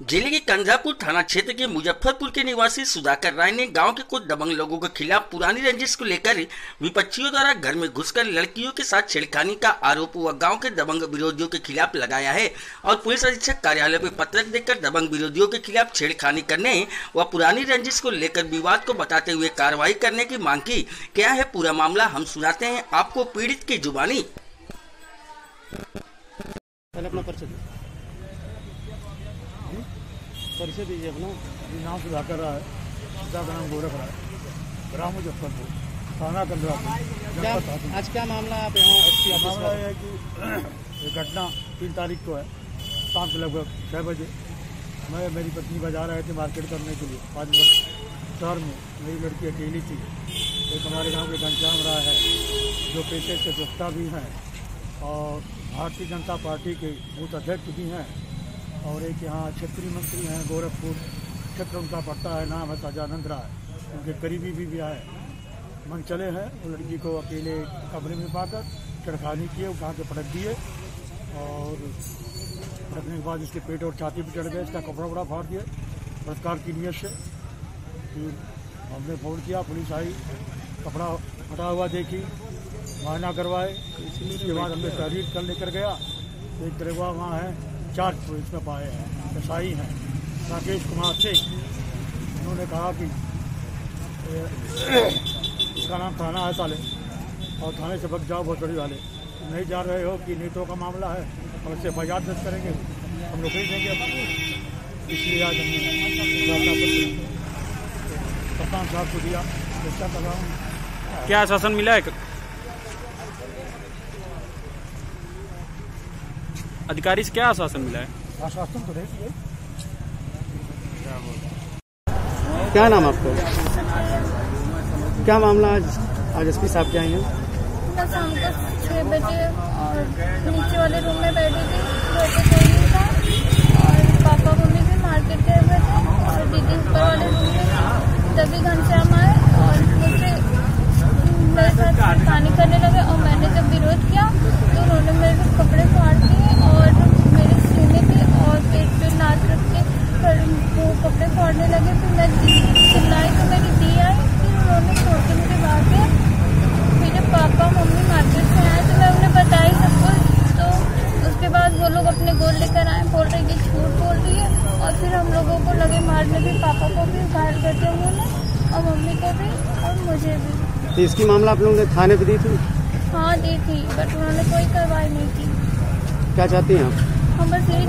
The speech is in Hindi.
ज़िले के कंझापुर थाना क्षेत्र के मुजफ्फरपुर के निवासी सुधाकर राय ने गाँव के कुछ दबंग लोगों के खिलाफ पुरानी रंजिश को लेकर विपक्षियों द्वारा घर में घुसकर लड़कियों के साथ छेड़खानी का आरोप वह गाँव के दबंग विरोधियों के खिलाफ लगाया है और पुलिस अधीक्षक कार्यालय में पत्रक देकर दबंग विरोधियों के खिलाफ छेड़खानी करने व पुरानी रंजिश को लेकर विवाद को बताते हुए कार्रवाई करने की मांग की। क्या है पूरा मामला? हम सुनाते हैं आपको पीड़ित की जुबानी। परिचय दीजिए अपना जी नाम सुधाकर राय पिता का नाम गोरख राय ग्राम मुजफ्फरपुर थाना जनपद आज क्या मामला आप यहाँ एस पी मामला है कि ये घटना तीन तारीख को है। शाम के लगभग छः बजे। मैं मेरी पत्नी बाज़ार आए थे मार्केट करने के लिए। पाँच वर्ष शहर में मेरी लड़की अकेली थी। एक हमारे गाँव के घनश्याम राय है जो पेशे से वक्ता भी हैं और भारतीय जनता पार्टी के बूथ अध्यक्ष भी हैं। और एक यहाँ क्षेत्रीय मंत्री हैं गोरखपुर क्षेत्र उनका पड़ता है नाम है सजानंद राय उनके करीबी भी, आए मन चले हैं वो लड़की को अकेले कमरे में पाकर छड़खानी किए उठा के पटक दिए और पटकने के बाद इसके पेट और छाती पर चढ़ गए इसका कपड़ा वपड़ा फाड़ दिए बलात्कार की नीयत से फिर हमने फ़ोन किया पुलिस आई कपड़ा फटा हुआ देखी मायना करवाए। इसके बाद हमने तहरीर कर लेकर गया। एक दरवा वहाँ है चार पुलिस में पाए हैं, कसाई हैं। राकेश कुमार सिंह, उन्होंने कहा कि इसका नाम थाना है साले, और थाने से बच जाओ, बहुत बड़ी वाले नहीं जा रहे हो कि नेताओं का मामला है और इससे एफ़ दर्ज करेंगे, हम लोग देंगे इसलिए आज हमने कप्तान साहब को दिया चर्चा कर रहा हूँ। क्या आश्वासन मिला है? अधिकारी से क्या आश्वासन मिला है? आश्वासन तो नहीं क्या नाम आपको? क्या मामला आज आज एस पी साहब क्या हैं? मैं शाम को छः बजे और नीचे वाले रूम में बैठी थी और पापा मम्मी भी मार्केट गए हुए थे और दीदी ऊपर वाले रूम में तभी घनश्याम आए और मुझसे मेरे साथ पानी करने लगे और मैंने जब विरोध किया तो उन्होंने मेरे कपड़े फाड़ दिए और मेरे सीने पे और पेट पे नाच रख के फिर वो कपड़े फाड़ने लगे फिर मैं चिल्लाई तो मेरी दी आई फिर उन्होंने छोड़ के मुझे भागे फिर जब पापा मम्मी मार्केट से आए तो मैं उन्हें बताई सब कुछ तो उसके बाद वो लोग अपने गोल लेकर आए बोल रहे कि झूठ बोल रही है और फिर हम लोगों मारने भी पापा को भी घायल करते हूँ और मम्मी को भी और मुझे भी। तो इसकी मामला आप लोगों ने थाने पे दी थी? हाँ दी थी बट उन्होंने कोई कार्रवाई नहीं की। क्या चाहती हैं आप? हम बस यही